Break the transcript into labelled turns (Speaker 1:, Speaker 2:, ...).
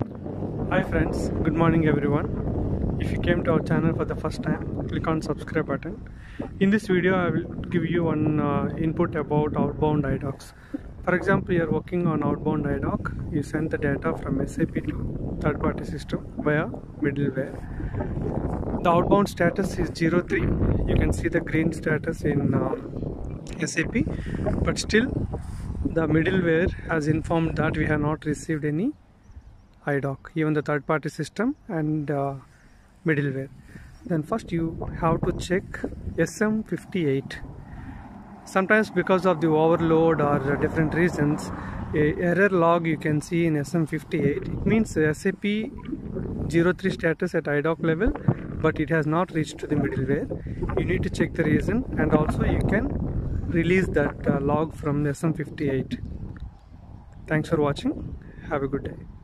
Speaker 1: Hi friends, good morning everyone. If you came to our channel for the first time, click on subscribe button. In this video, I will give you one uh, input about outbound IDOCs. For example, you are working on outbound IDOC, you send the data from SAP to third-party system via middleware. The outbound status is 03. You can see the green status in uh, SAP, but still the middleware has informed that we have not received any IDOC, even the third party system and uh, middleware. Then first you have to check SM58. Sometimes because of the overload or different reasons, a error log you can see in SM58. It means SAP 03 status at IDOC level, but it has not reached to the middleware. You need to check the reason and also you can release that uh, log from SM58. Thanks for watching. Have a good day.